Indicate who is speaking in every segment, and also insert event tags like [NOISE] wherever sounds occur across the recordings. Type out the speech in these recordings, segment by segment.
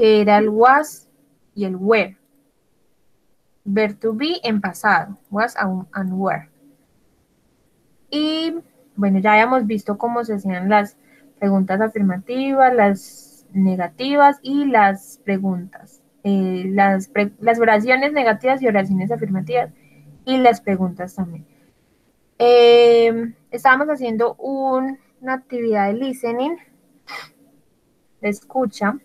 Speaker 1: que era el was y el were. Ver to be en pasado, was and were. Y bueno, ya habíamos visto cómo se hacían las preguntas afirmativas, las negativas y las preguntas. Eh, las, oraciones negativas y oraciones afirmativas y las preguntas también. Eh, estábamos haciendo una actividad de listening, de escucha.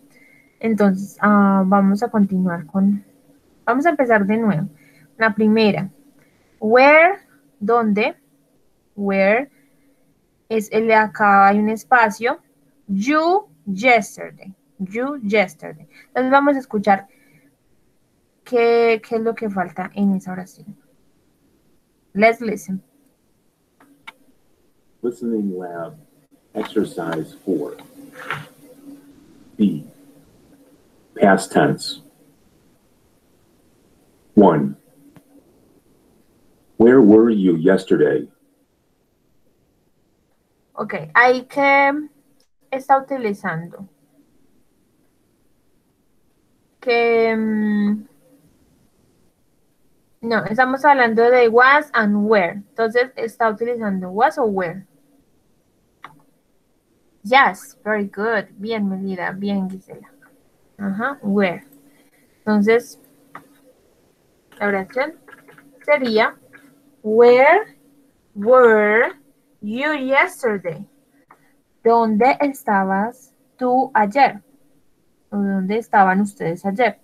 Speaker 1: Entonces, ah, vamos a continuar con, vamos a empezar de nuevo. La primera, where, ¿dónde? Where, es el acá hay un espacio. You yesterday. You yesterday. Entonces vamos a escuchar qué, qué es lo que falta en esa oración. Let's listen.
Speaker 2: Listening lab, exercise four. B. Past tense. One. Where were you yesterday?
Speaker 1: Ok, ahí que está utilizando. Que... mm, no, estamos hablando de was and where. Entonces, ¿está utilizando was o where? Yes, very good. Bien, Melida. Bien, Gisela. Ajá, where. Entonces, la oración sería Where were you yesterday? ¿Dónde estabas tú ayer? ¿O dónde estaban ustedes ayer?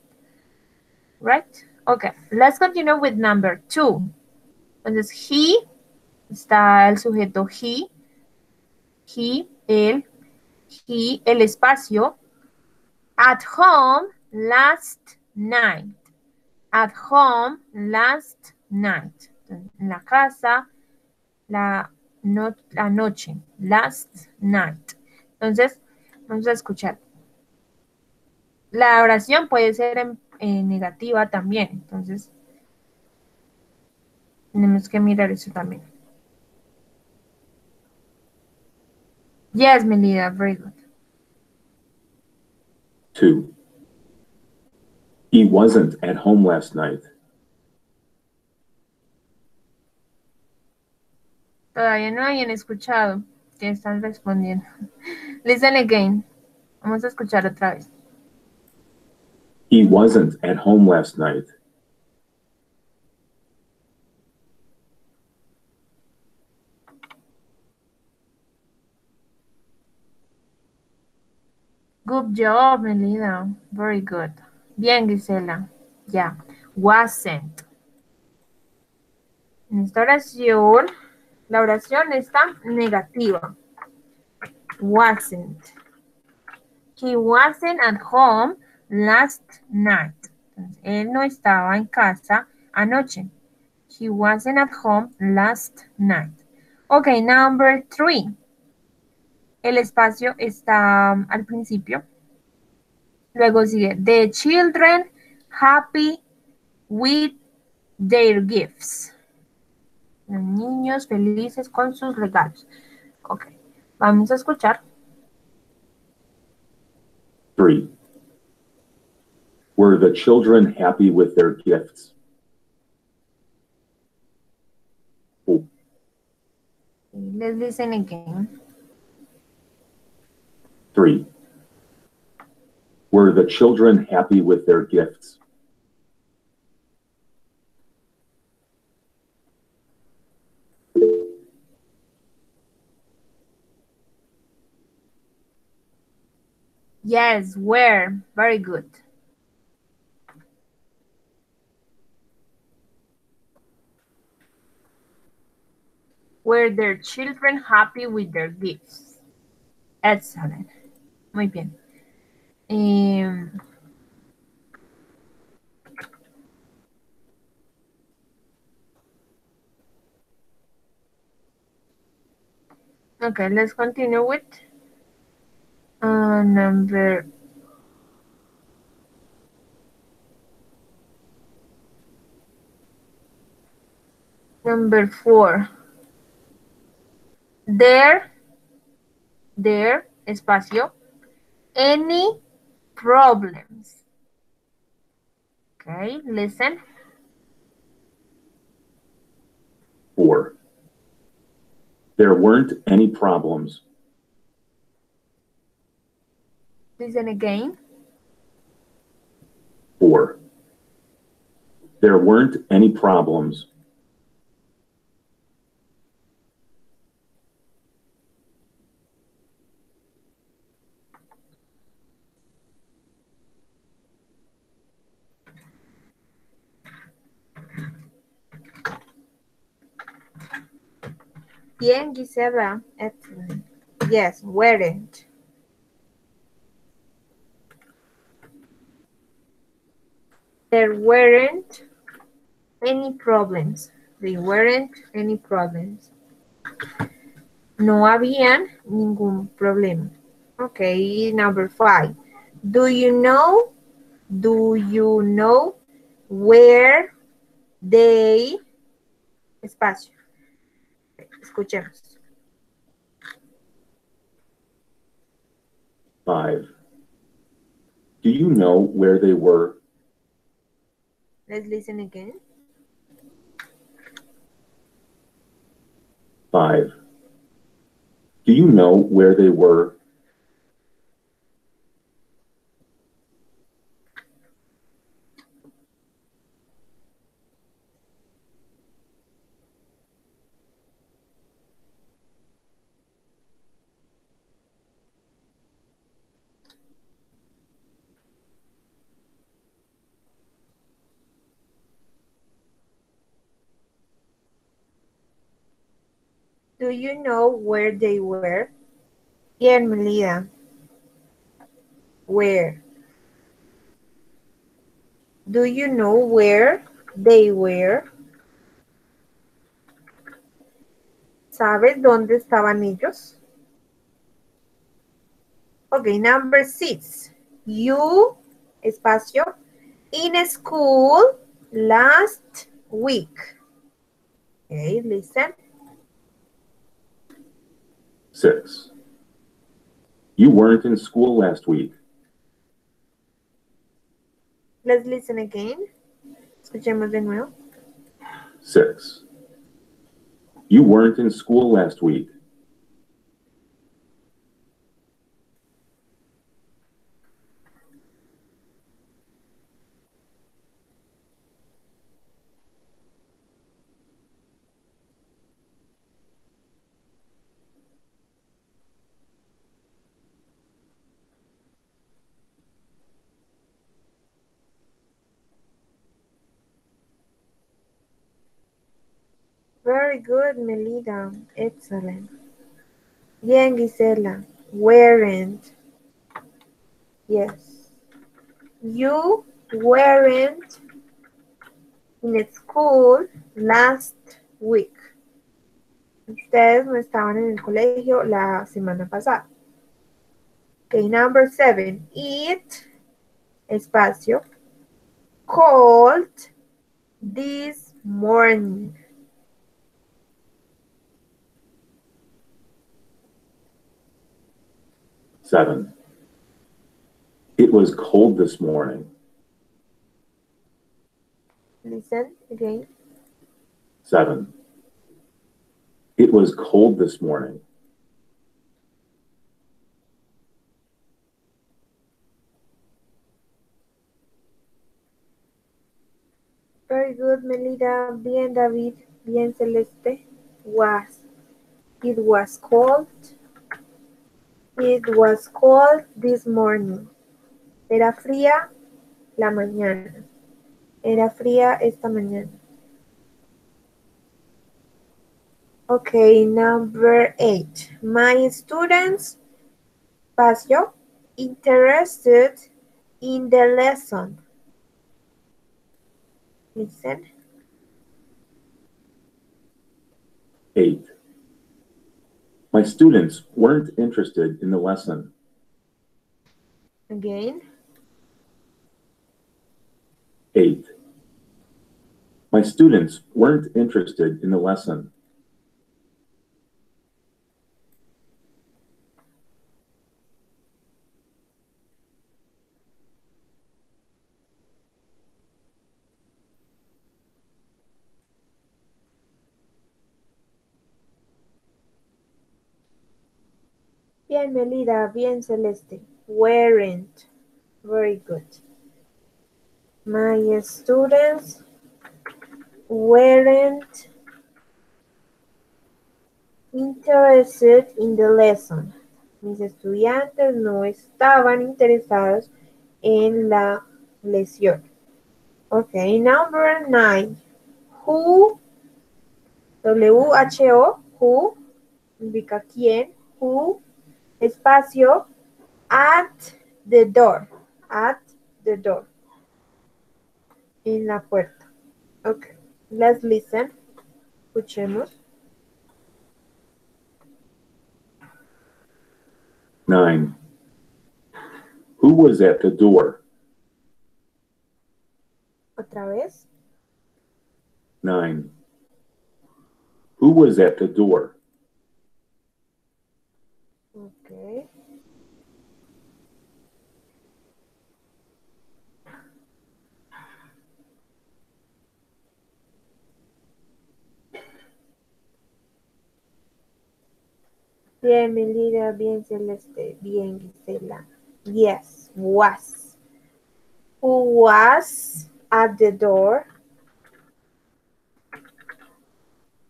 Speaker 1: Right? Okay, let's continue with number two. Entonces, he, está el sujeto he, he, él, he, el espacio, at home last night. At home last night. En la casa, la, no, la noche, last night. Entonces, vamos a escuchar. La oración puede ser en, en negativa también. Entonces, tenemos que mirar eso también. Yes, Melida, very good.
Speaker 2: Two. He wasn't at home last night.
Speaker 1: Todavía no hayan escuchado que están respondiendo. [LAUGHS] Listen again. Vamos a escuchar otra vez.
Speaker 2: He wasn't at home last night.
Speaker 1: Good job, Melida. Very good. Bien, Gisela. Ya. Wasn't. En esta oración, la oración está negativa. Wasn't. He wasn't at home last night. Él no estaba en casa anoche. He wasn't at home last night. Ok, number three. El espacio está um, al principio. Luego sigue, the children happy with their gifts. Los niños felices con sus regalos. Ok, vamos a escuchar.
Speaker 2: Three. Were the children happy with their gifts? Oh,
Speaker 1: Let's listen again.
Speaker 2: Three. Were the children happy with their gifts?
Speaker 1: Yes, where? Very good. Were their children happy with their gifts? Excellent. Muy bien. Em, okay, let's continue with uh, number number four. There, there, espacio, any problems. Okay, listen.
Speaker 2: Four. There weren't any problems.
Speaker 1: Listen again.
Speaker 2: Four. There weren't any problems.
Speaker 1: Bien, Gisela. Excellent. Yes, weren't. There weren't any problems. There weren't any problems. No habían ningún problema. Okay, number five. Do you know? Do you know where they espacio? Escuchemos.
Speaker 2: Five. Do you know where they were?
Speaker 1: Let's listen again.
Speaker 2: Five. Do you know where they were?
Speaker 1: You know where they were? Bien, Melida. Where? Do you know where they were? ¿Sabes dónde estaban ellos? Okay, number six. You, espacio, in school last week. Okay, listen.
Speaker 2: Six. You weren't in school last week.
Speaker 1: Let's listen again. Escuchemos de nuevo.
Speaker 2: Six. You weren't in school last week.
Speaker 1: Very good, Melida. Excellent. Bien, Gisela. Weren't. Yes. You weren't in school last week. Ustedes no estaban en el colegio la semana pasada. Okay, number seven. It, espacio, called this morning.
Speaker 2: Seven. It was cold this morning.
Speaker 1: Listen again.
Speaker 2: Seven. It was cold this morning.
Speaker 1: Very good, Melida. Bien, David. Bien, Celeste. Was. It was cold. It was cold this morning. Era fría la mañana. Era fría esta mañana. Okay, number eight. My students, espacio, interested in the lesson. Listen.
Speaker 2: Eight. My students weren't interested in the lesson.
Speaker 1: Again.
Speaker 2: Eight. My students weren't interested in the lesson.
Speaker 1: Bien, Melida. Bien, Celeste. Weren't. Very good. My students weren't interested in the lesson. Mis estudiantes no estaban interesados en la lesión. Okay, number nine. Who, W-H-O, who, indica quién, who, espacio, at the door, at the door, en la puerta. Okay, let's listen. Escuchemos.
Speaker 2: Nine. Who was at the door?
Speaker 1: Otra vez.
Speaker 2: Nine. Who was at the door?
Speaker 1: Okay. Bien, Melida, bien, Celeste, bien, Gisela. Yes, was. Who was at the door?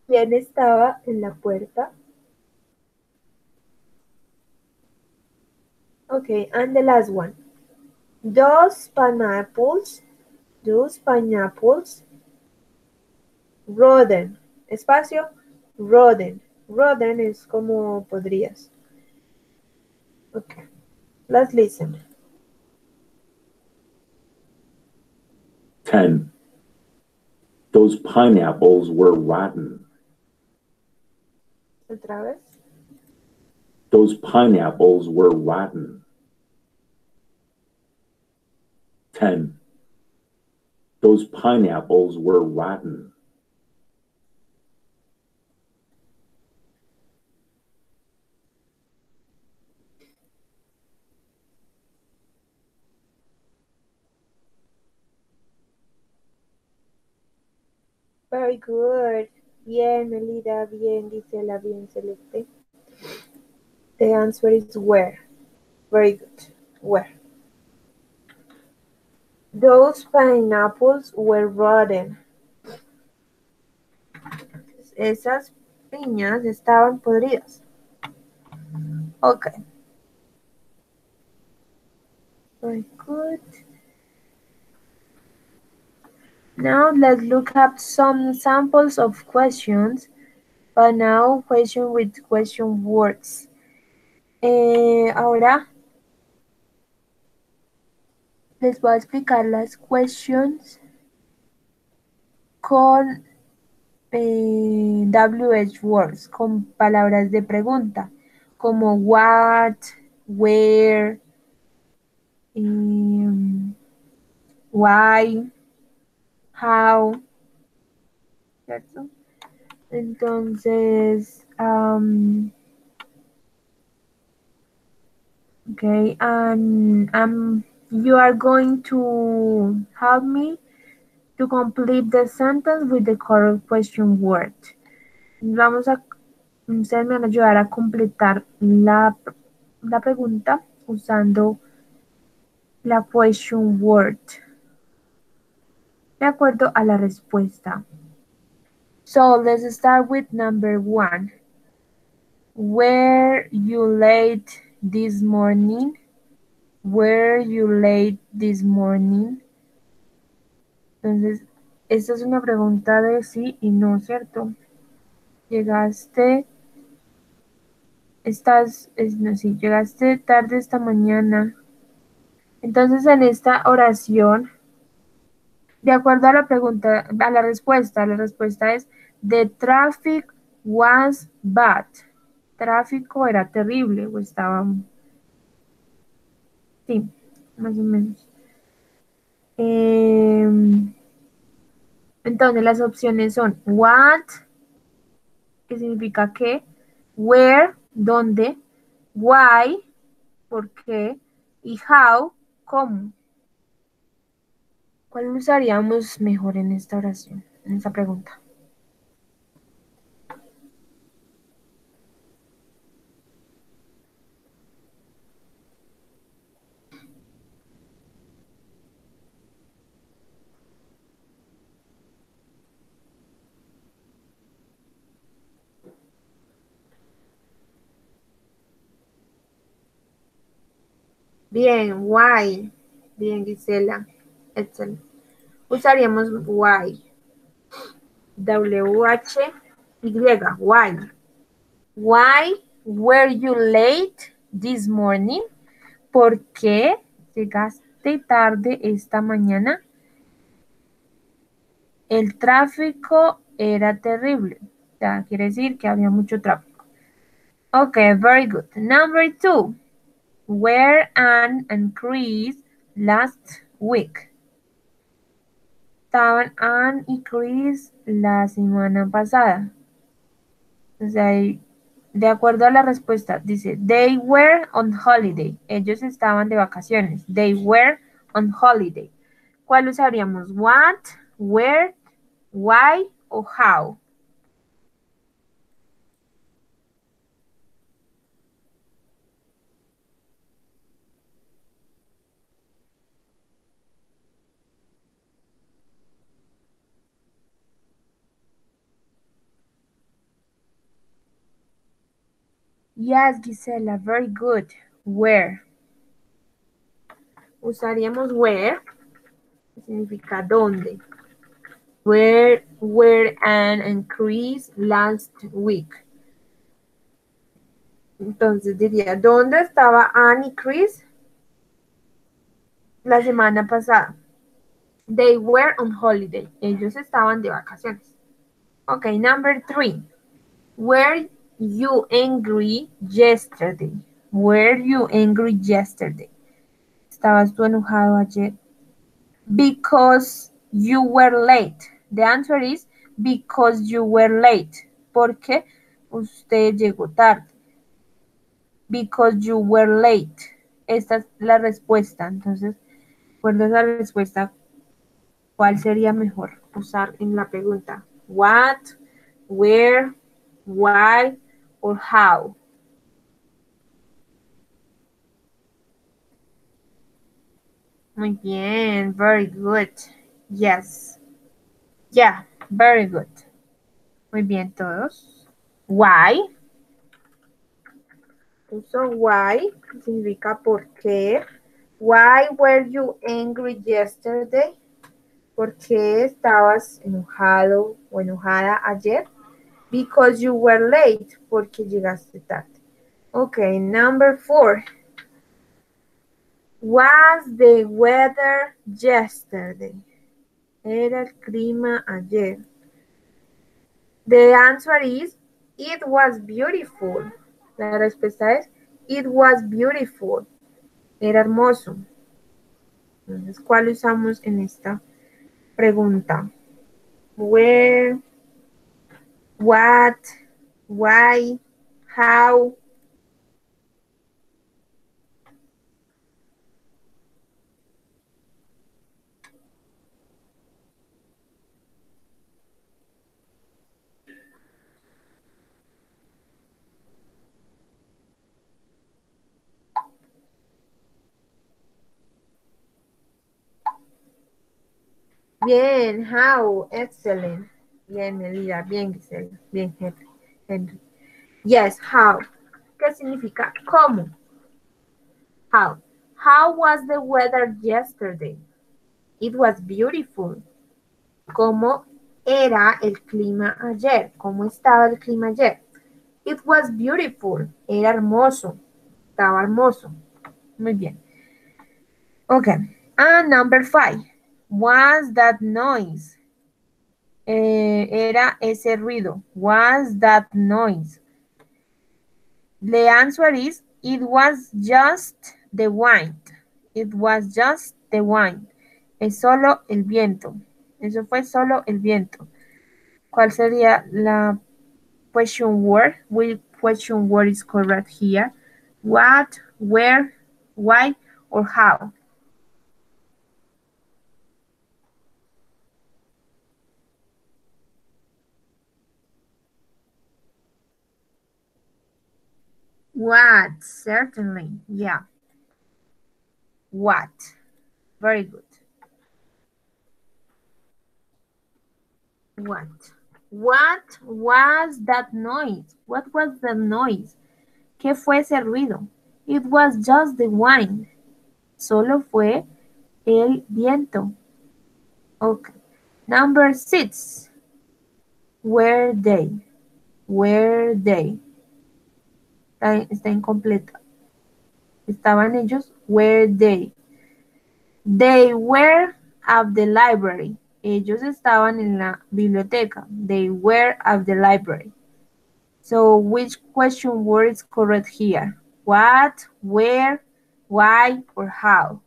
Speaker 1: ¿Quién estaba en la puerta? Okay, and the last one. Those pineapples, those pineapples, roden. Espacio, roden. Roden es como podrías. Okay, let's listen.
Speaker 2: 10. Those pineapples were rotten.
Speaker 1: Otra vez.
Speaker 2: Those pineapples were rotten. 10. Those pineapples were rotten.
Speaker 1: Very good. Bien, Melida, bien, dice la bien, Celeste. The answer is where. Very good. Where? Those pineapples were rotten. Esas piñas estaban podridas. Okay. Very good. Now let's look up some samples of questions, but now question with question words. Eh, ahora les voy a explicar las questions con eh, WH words, con palabras de pregunta, como what, where, um, why, how, ¿cierto? Entonces, um, okay, and um, you are going to help me to complete the sentence with the correct question word. Vamos a, ustedes me van a ayudar a completar la, la pregunta usando la question word de acuerdo a la respuesta. So let's start with number one. Were you late this morning? Were you late this morning? Entonces, esta es una pregunta de sí y no, ¿cierto? Llegaste, estás, es, no, sí, llegaste tarde esta mañana. Entonces, en esta oración, de acuerdo a la pregunta, a la respuesta, la respuesta es The traffic was bad. Tráfico era terrible o estaba... Sí, más o menos. Eh, entonces las opciones son what, que significa qué, where, dónde, why, por qué, y how, cómo. ¿Cuál usaríamos mejor en esta oración, en esta pregunta? Bien, why. Bien, Gisela. Excelente. Usaríamos why. W-H-Y. Why. Why were you late this morning? ¿Por qué llegaste tarde esta mañana? El tráfico era terrible. O sea, quiere decir que había mucho tráfico. Ok, very good. Number two. Where an increase last week. Estaban y Chris la semana pasada. O sea, de acuerdo a la respuesta, dice, they were on holiday. Ellos estaban de vacaciones. They were on holiday. ¿Cuál usaríamos? What, where, why o how. Yes, Gisela, very good. Where? Usaríamos where, significa dónde. Where were an increase last week? Entonces diría, ¿dónde estaba Anne y Chris la semana pasada? They were on holiday. Ellos estaban de vacaciones. Okay, number three. Were you angry yesterday? Were you angry yesterday? ¿Estabas tú enojado ayer? Because you were late. The answer is because you were late. Porque usted llegó tarde. Because you were late. Esta es la respuesta. Entonces, recuerda esa respuesta. ¿Cuál sería mejor usar en la pregunta? What, where, why, or how? Muy bien, very good. Yes. Yeah, very good. Muy bien todos. Why? Uso why, significa por qué. Why were you angry yesterday? ¿Por qué estabas enojado o enojada ayer? Because you were late, porque llegaste tarde. Okay, number four. Was the weather yesterday? Era el clima ayer. The answer is, it was beautiful. La respuesta es, it was beautiful. Era hermoso. Entonces, ¿cuál usamos en esta pregunta? Where, what, why, how. Bien, how, excellent. Bien, Melida, bien, Gisela, bien, Henry. Henry. Yes, how. ¿Qué significa? ¿Cómo? How. How was the weather yesterday? It was beautiful. ¿Cómo era el clima ayer? ¿Cómo estaba el clima ayer? It was beautiful. Era hermoso. Estaba hermoso. Muy bien. Okay. And number five. Was that noise? Eh, era ese ruido. Was that noise? The answer is, it was just the wind. It was just the wind. Es solo el viento. Eso fue solo el viento. ¿Cuál sería la question word? Which question word is correct here? What, where, why, or how? What? Certainly. Yeah. What? Very good. What? What was that noise? What was the noise? ¿Qué fue ese ruido? It was just the wind. solo fue el viento. Okay. Number six. Were they? Were they? Está, está incompleta. Estaban ellos. Were they? They were at the library. Ellos estaban en la biblioteca. They were at the library. So which question word is correct here? What, where, why, or how?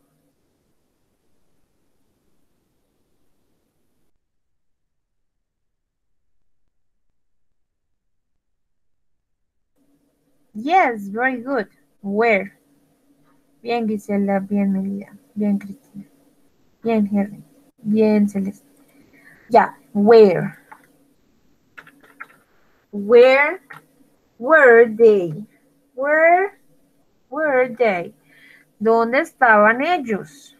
Speaker 1: Yes, very good. Where? Bien, Gisela, bien, Melida, bien, Cristina, bien, Henry, bien, Celeste. Ya, where? Where were they? Where were they? ¿Dónde estaban ellos?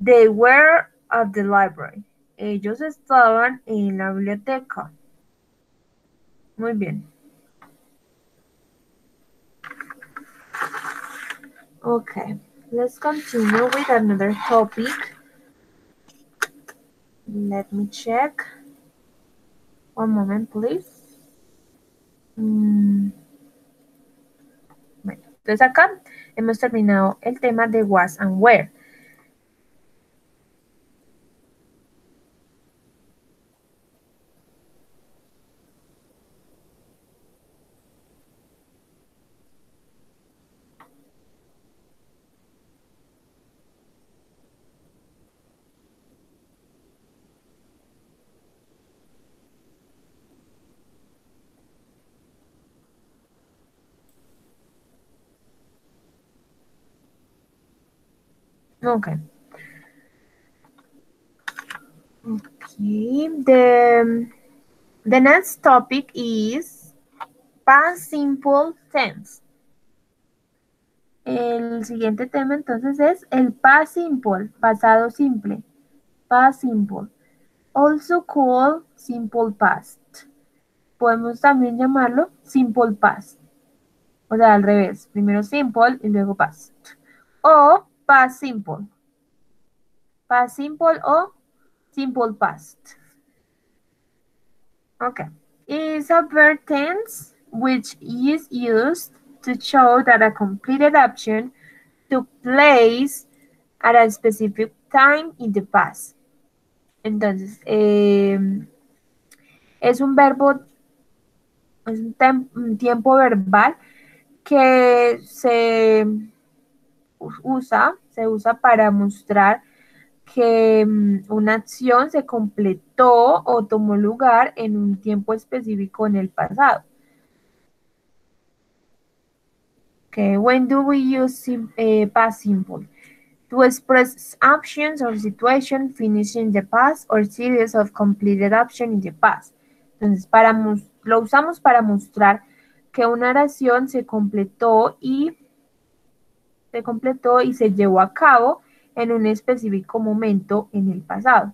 Speaker 1: They were at the library. Ellos estaban en la biblioteca. Muy bien. Okay, let's continue with another topic. Let me check. One moment, please. Mm. Bueno, entonces acá hemos terminado el tema de was and where. Okay. Okay, the, the next topic is past simple tense. El siguiente tema entonces es el past simple, pasado simple, past simple. Also called simple past. Podemos también llamarlo simple past. O sea, al revés. Primero simple y luego past. O past simple. Past simple o simple past. Okay. Is a verb tense which is used to show that a completed action took place at a specific time in the past. Entonces, eh, es un verbo, es un tiempo verbal que se usa, se usa para mostrar que um, una acción se completó o tomó lugar en un tiempo específico en el pasado. Okay, when do we use sim uh, past simple? To express actions or situation finished in the past or series of completed action in the past. Entonces, para lo usamos para mostrar que una oración se completó y se completó y se llevó a cabo en un específico momento en el pasado.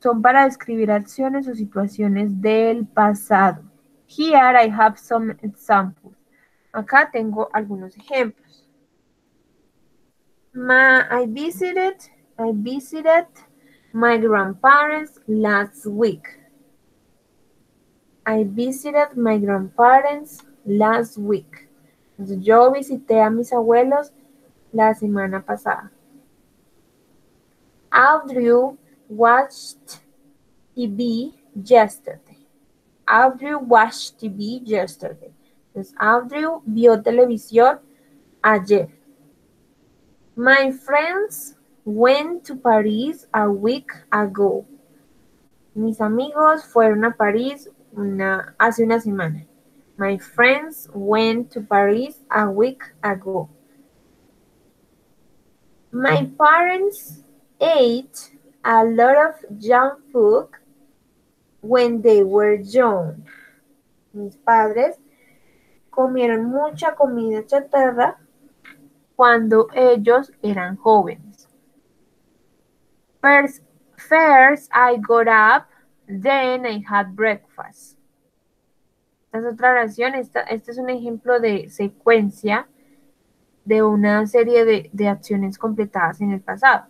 Speaker 1: Son para describir acciones o situaciones del pasado. Here I have some examples. Acá tengo algunos ejemplos. I visited, I visited my grandparents last week. I visited my grandparents last week. Yo visité a mis abuelos la semana pasada. Audrey watched TV yesterday. Audrey watched TV yesterday. Entonces, vio televisión ayer. My friends went to Paris a week ago. Mis amigos fueron a París una, hace una semana. My friends went to Paris a week ago. My parents ate a lot of junk food when they were young. Mis padres comieron mucha comida chatarra cuando ellos eran jóvenes. First, first I got up then I had breakfast. Esta es otra oración. Esta, este es un ejemplo de secuencia de una serie de, de acciones completadas en el pasado.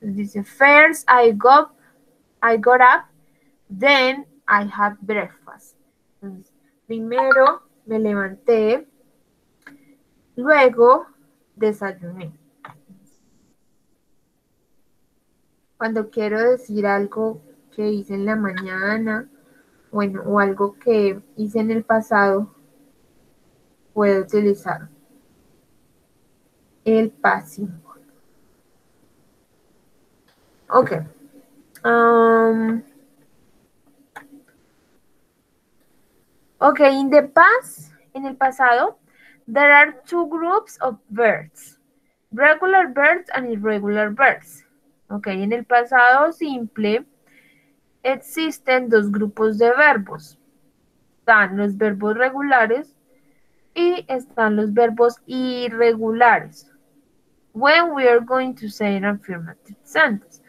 Speaker 1: Dice, first I got, I got up, then I had breakfast. Primero me levanté, luego desayuné. Cuando quiero decir algo que hice en la mañana, bueno, o algo que hice en el pasado, puedo utilizar el pasivo. Ok. Um, ok, in the past, en el pasado, there are two groups of birds. Regular birds and irregular birds. Ok, en el pasado simple existen dos grupos de verbos. Están los verbos regulares y están los verbos irregulares. When we are going to say an affirmative sentence.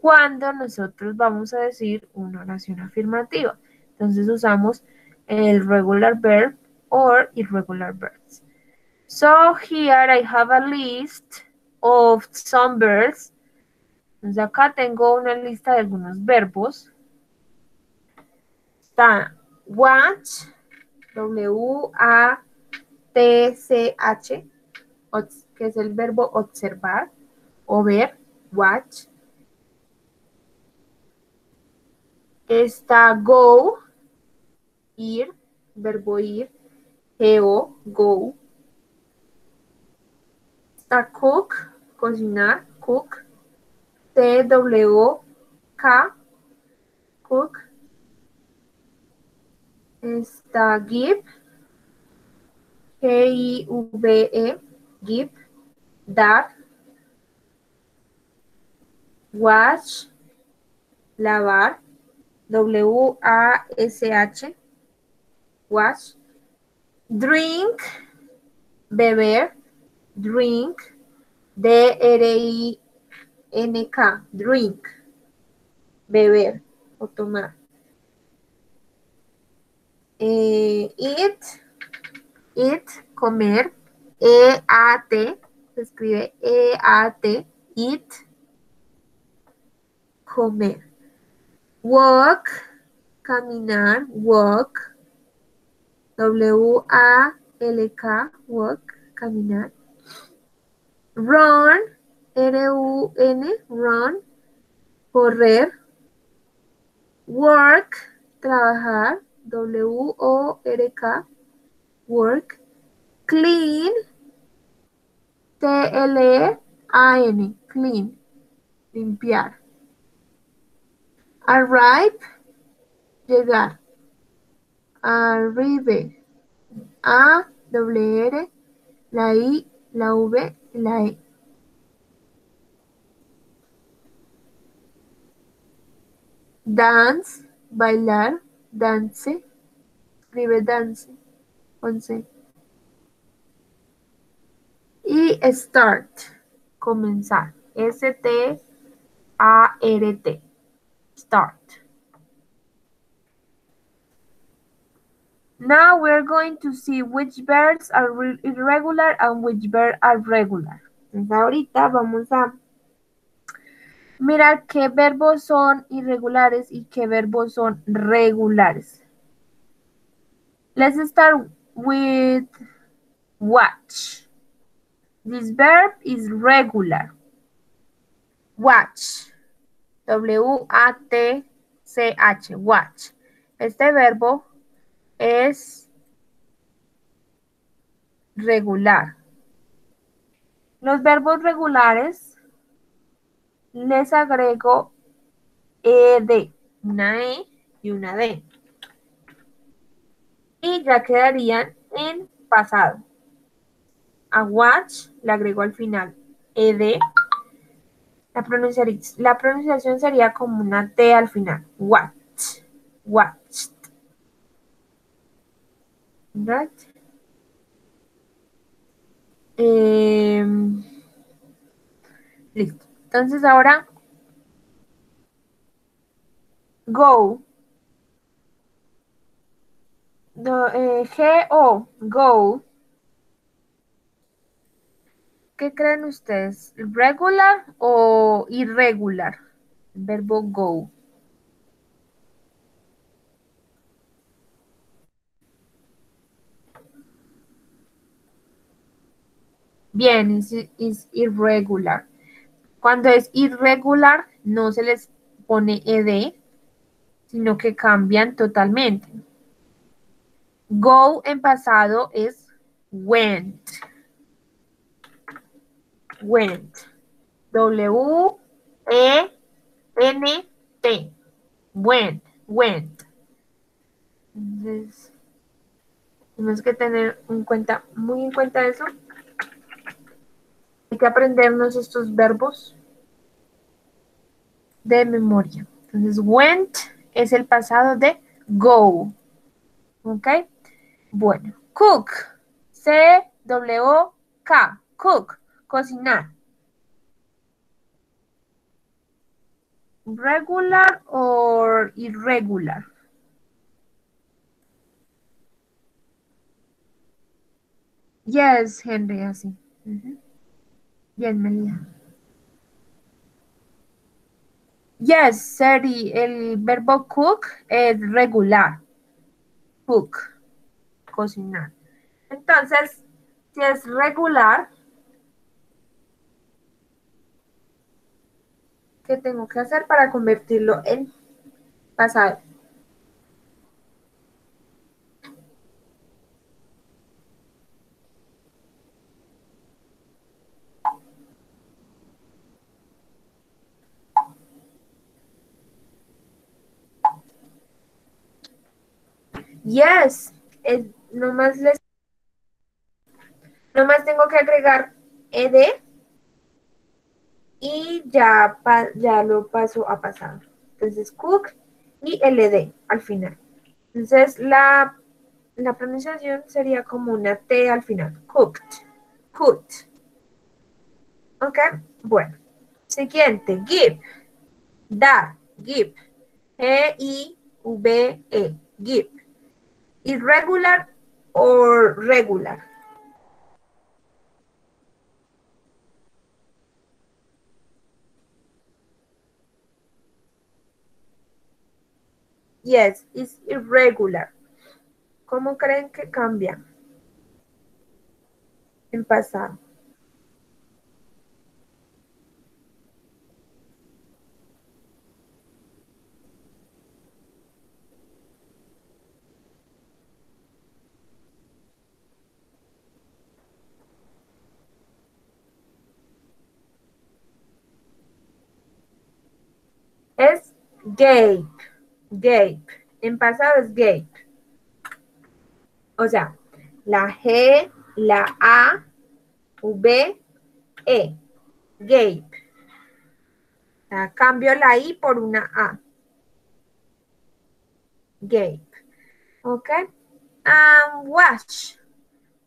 Speaker 1: Cuando nosotros vamos a decir una oración afirmativa. Entonces usamos el regular verb or irregular verbs. So here I have a list of some verbs. Entonces acá tengo una lista de algunos verbos. Está watch, W-A-T-C-H, que es el verbo observar o ver, watch. Está go, ir, verbo ir, G-O, go. Está cook, cocinar, cook. T-W-K, cook. Está give, G-I-V-E, give dar, wash, lavar, W-A-S-H, wash, drink, beber, drink, D-R-I-N-K, drink, beber. O tomar. Eh, eat, eat, comer, E-A-T, se escribe E-A-T, eat, comer. Walk, caminar, walk. W-A-L-K, walk, caminar. Run, R-U-N, run, correr. Work, trabajar, W-O-R-K, work. Clean, T-L-E-A-N, clean, limpiar. Arrive, llegar. Arrive, A, W, R, la I, la V, la E. Dance, bailar, dance, escribe dance, once. Y start, comenzar. S-T-A-R-T. Start. Now we're going to see which verbs are irregular and which verbs are regular. Entonces ahorita vamos a mirar qué verbos son irregulares y qué verbos son regulares. Let's start with watch. This verb is regular. Watch. W-A-T-C-H. Watch. Este verbo es regular. Los verbos regulares les agrego ed, una e y una d. Y ya quedarían en pasado. A watch le agrego al final ed. La, la pronunciación sería como una T al final. Watch. Watched. Right. Em, listo. Entonces ahora go. eh, G-O, go. ¿Qué creen ustedes? ¿Regular o irregular? El verbo go. Bien, es irregular. Cuando es irregular, no se les pone ed, sino que cambian totalmente. Go en pasado es went. Went. W-E-N-T. Went. Went. Entonces, tenemos que tener en cuenta, muy en cuenta eso. Hay que aprendernos estos verbos de memoria. Entonces, went es el pasado de go. ¿Ok? Bueno, cook. C-W-K. Cook. Cocinar. Regular or irregular? Yes, Henry, así. Bien, Melia. Yes, Seri, el verbo cook es regular. Cook, cocinar. Entonces, si es regular, ¿qué tengo que hacer para convertirlo en pasado? Yes, nomás les nomás tengo que agregar ed y ya, ya lo paso a pasado. Entonces, cook y ld al final. Entonces, la, la pronunciación sería como una T al final. Cooked. Cooked. ¿Ok? Bueno. Siguiente. Give. Dar. Give. G-I-V-E. Give irregular or regular? Yes, it's irregular. ¿Cómo creen que cambia en pasado? es gape, gape. En pasado es gape. O sea, la G, la A, V, E. Gape. cambio la I por una A. Gape. ¿Ok? Um, wash.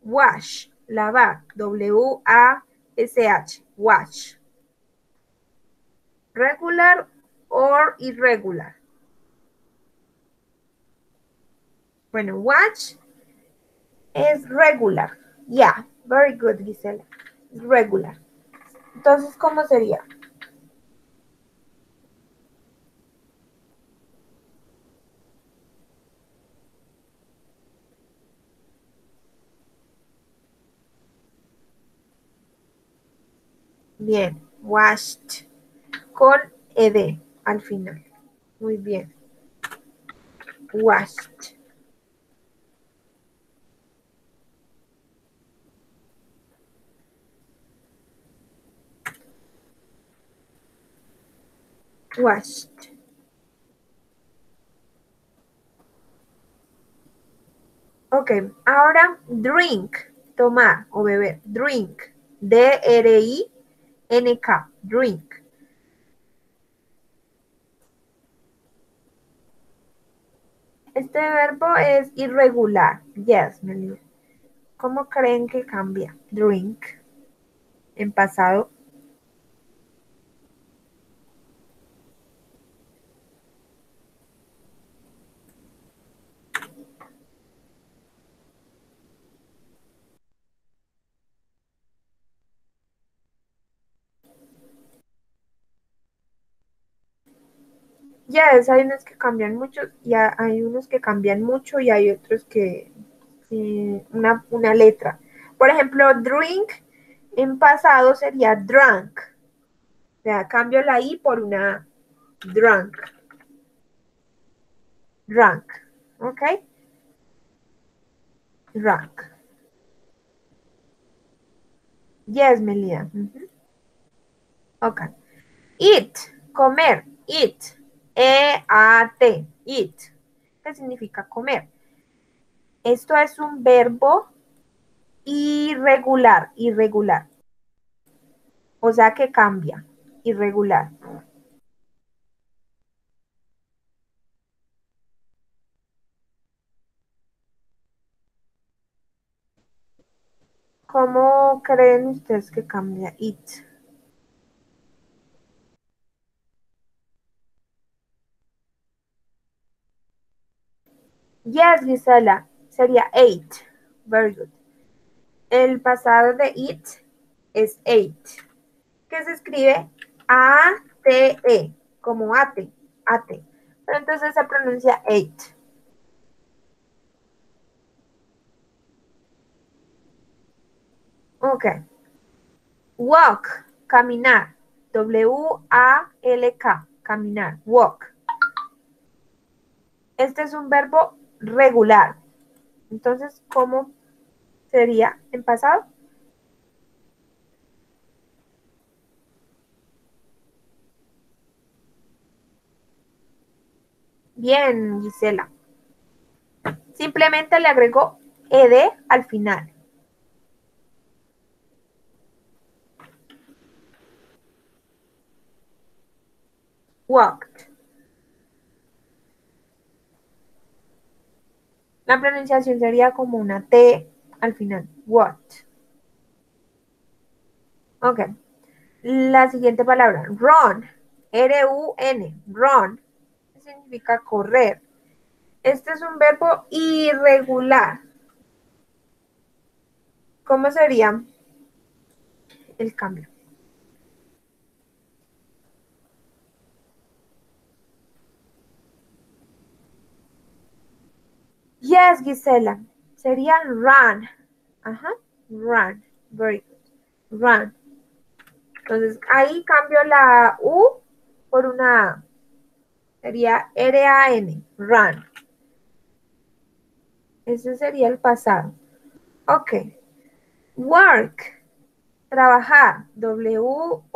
Speaker 1: Wash. Lavar. W-A-S-H. Wash. Regular or irregular? Bueno, watch es regular. Yeah, very good, Gisela. Regular. Entonces, ¿cómo sería? Bien, washed con ed al final. Muy bien. Washed. Washed. Ok, ahora drink, tomar o beber. Drink. D-R-I-N-K. Drink. Este verbo es irregular. Yes, Melia. ¿Cómo creen que cambia? Drink. En pasado. Ya es, hay unos que cambian mucho, y hay unos que cambian mucho y hay otros que una, una letra. Por ejemplo, drink en pasado sería drunk. O sea, cambio la I por una drunk. Drunk. ¿Ok? Drunk. Yes, Melia. Ok. Eat, comer. Eat. E-A-T. Eat. ¿Qué significa comer? Esto es un verbo irregular, irregular. O sea que cambia, irregular. ¿Cómo creen ustedes que cambia it? Yes, Gisela, sería eight. Very good. El pasado de it es eight, que se escribe A-T-E, como ate, ate. Pero entonces se pronuncia eight. Ok. Walk, caminar. W-A-L-K, caminar. Walk. Este es un verbo regular. Entonces, ¿cómo sería en pasado? Bien, Gisela. Simplemente le agrego ed al final. walked. La pronunciación sería como una T al final. What. Ok. La siguiente palabra, run. R-U-N. Run. Significa correr. Este es un verbo irregular. ¿Cómo sería el cambio? Yes, Gisela. Sería run. Ajá. Run. Very good. Run. Entonces, ahí cambio la U por una A. Sería R-A-N. Run. Ese sería el pasado. Ok. Work. Trabajar. W-O-R-K.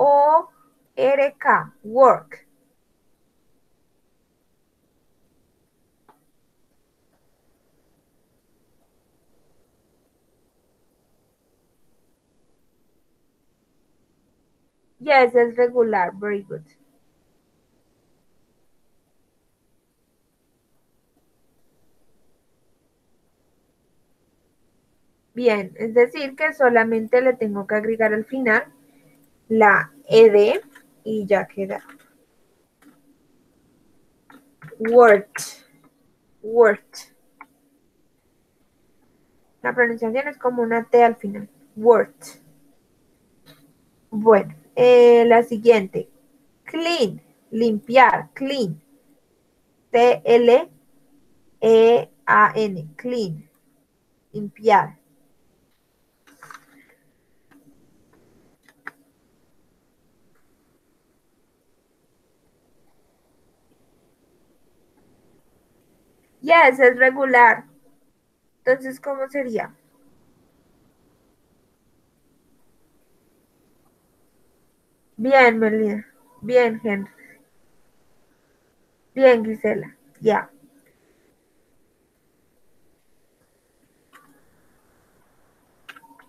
Speaker 1: Work. Yes, es regular. Very good. Bien, es decir que solamente le tengo que agregar al final la ed y ya queda. Word. Word. La pronunciación es como una T al final. Word. Bueno. Eh, la siguiente. Clean, limpiar, clean. T-L-E-A-N, clean, limpiar. Yes, es regular. Entonces, ¿cómo sería? Bien, Melina. Bien, Henry. Bien, Gisela. Ya.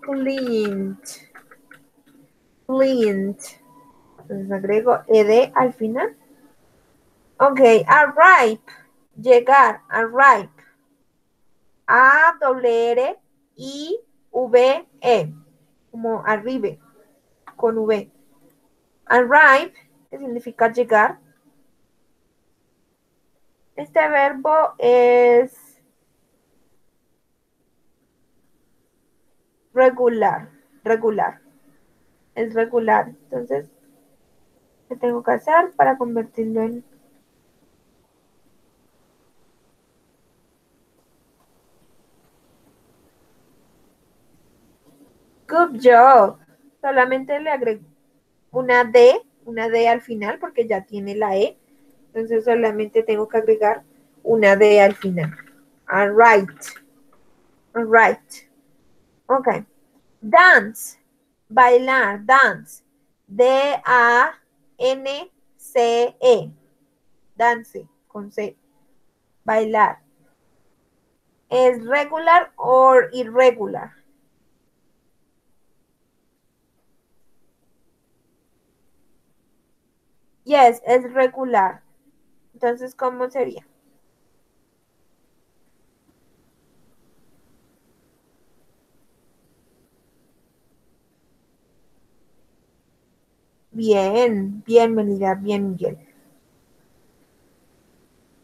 Speaker 1: Clint. Clint. Entonces agrego ed al final. Ok, arrive. Llegar. Arrive. A W R I V E. Como arribe. Con V. Arrive, que significa llegar. Este verbo es regular, regular. Es regular. Entonces, ¿qué tengo que hacer para convertirlo en Good job. Solamente le agrego una D, una D al final porque ya tiene la E. Entonces solamente tengo que agregar una D al final. All right. All right. Ok. Dance. Bailar. Dance. D-A-N-C-E. Dance. Con C. Bailar. ¿Es regular o irregular? Yes, es regular. Entonces, ¿cómo sería? Bien, bien, Melida, bien, Miguel.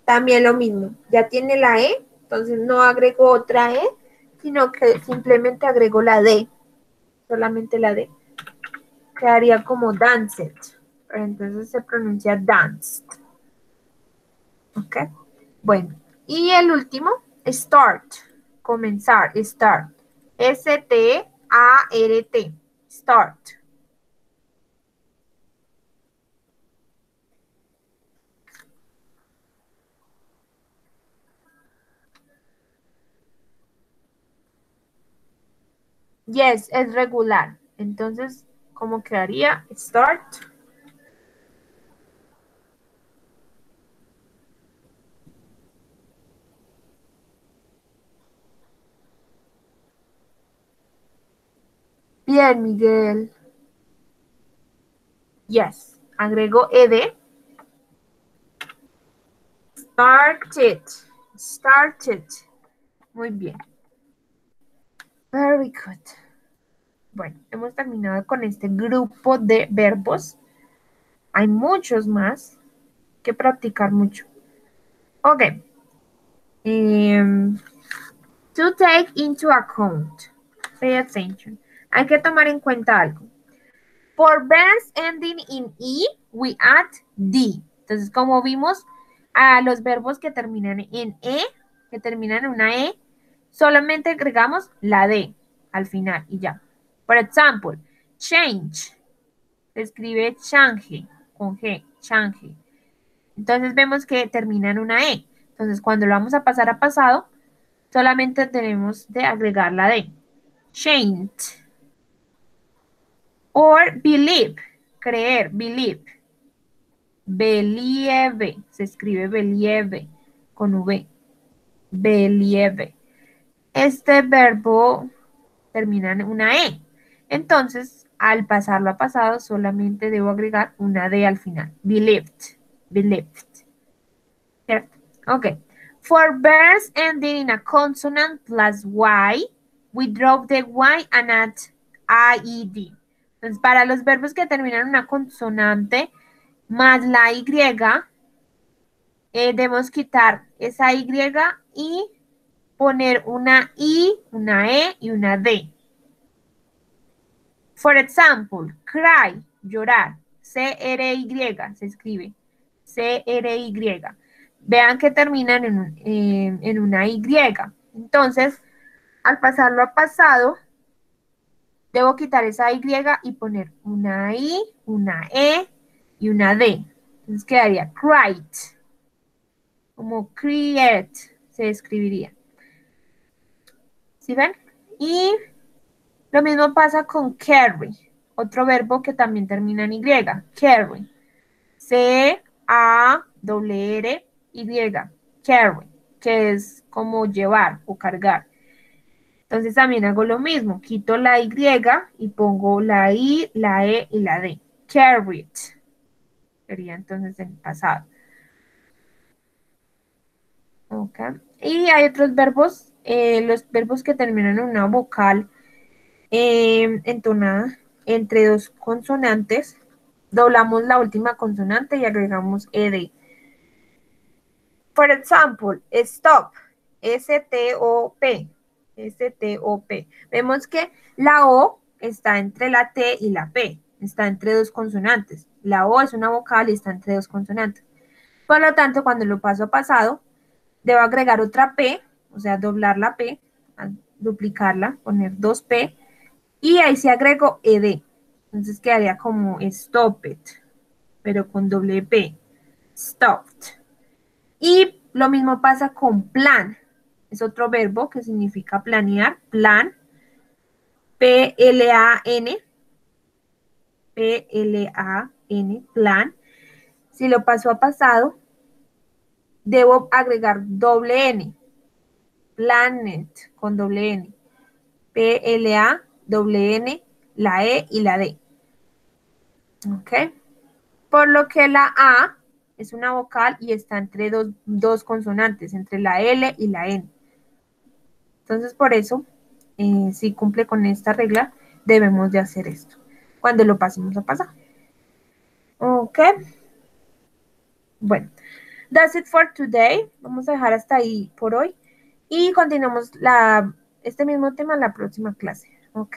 Speaker 1: También lo mismo, ya tiene la E, entonces no agrego otra E, sino que simplemente agrego la D, solamente la D. Quedaría como danced, entonces se pronuncia danced. ¿Ok? Bueno, y el último, start, comenzar, start. S-T-A-R-T, start. Yes, es regular. Entonces, ¿cómo quedaría? Start. Bien, Miguel. Yes. Agrego ed. Started. Started. Muy bien. Very good. Bueno, hemos terminado con este grupo de verbos. Hay muchos más que practicar mucho. Ok. Um, to take into account. Pay attention. Hay que tomar en cuenta algo. For verbs ending in E, we add D. Entonces, como vimos, a los verbos que terminan en E, que terminan en una E, solamente agregamos la D al final y ya. Por ejemplo, change. Se escribe change con G, change. Entonces vemos que termina en una E. Entonces cuando lo vamos a pasar a pasado, solamente tenemos de agregar la D. Change. Or believe. Creer, believe. Believe. Se escribe believe con V. Believe este verbo termina en una E. Entonces, al pasarlo a pasado, solamente debo agregar una D al final. Believed. Believed. ¿Cierto? Ok. For verbs ending in a consonant plus Y, we drop the Y and add IED. Entonces, para los verbos que terminan una consonante más la Y, eh, debemos quitar esa Y y poner una I, una E y una D. For example, cry, llorar, C-R-Y, se escribe, C-R-Y. Vean que terminan en, en una Y. Entonces, al pasarlo a pasado, debo quitar esa Y y poner una I, una E y una D. Entonces quedaría cried, como create se escribiría. ¿Sí ven? Y lo mismo pasa con carry, otro verbo que también termina en Y, carry. C-A-R-Y, carry, que es como llevar o cargar. Entonces también hago lo mismo, quito la Y y pongo la I, la E y la D. Carried. Sería entonces en pasado. Ok. Y hay otros verbos eh, los verbos que terminan en una vocal eh, entonada entre dos consonantes, doblamos la última consonante y agregamos ed. Por ejemplo, stop, S-T-O-P, S-T-O-P. Vemos que la O está entre la T y la P, está entre dos consonantes. La O es una vocal y está entre dos consonantes. Por lo tanto, cuando lo paso a pasado, debo agregar otra P o sea, doblar la P, duplicarla, poner 2P Y ahí se agrego ed. Entonces quedaría como stop it, pero con doble P. Stopped. Y lo mismo pasa con plan. Es otro verbo que significa planear. Plan. P-L-A-N. P-L-A-N. Plan. Si lo paso a pasado, debo agregar doble N. Planet con doble N. P-L-A, doble N, la E y la D. ¿Ok? Por lo que la A es una vocal y está entre dos, consonantes, entre la L y la N. Entonces, por eso, eh, si cumple con esta regla, debemos de hacer esto cuando lo pasemos a pasar. ¿Ok? Bueno, that's it for today. Vamos a dejar hasta ahí por hoy y continuamos la, este mismo tema en la próxima clase. ¿Ok?